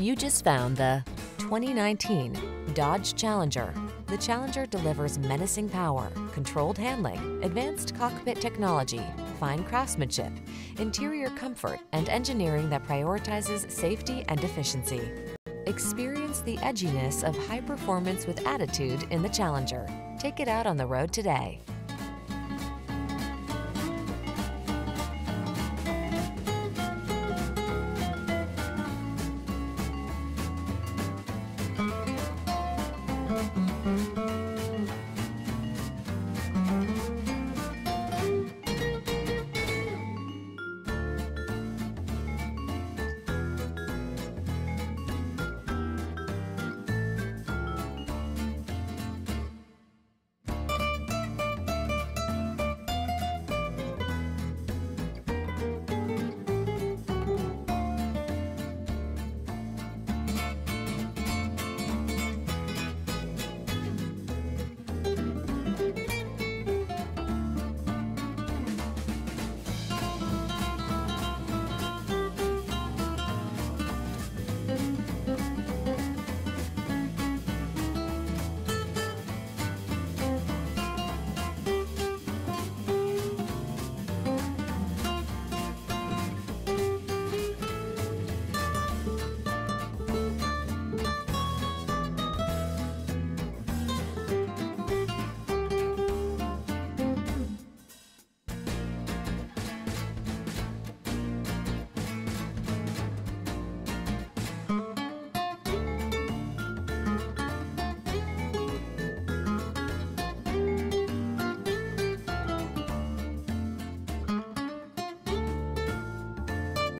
You just found the 2019 Dodge Challenger. The Challenger delivers menacing power, controlled handling, advanced cockpit technology, fine craftsmanship, interior comfort, and engineering that prioritizes safety and efficiency. Experience the edginess of high performance with attitude in the Challenger. Take it out on the road today.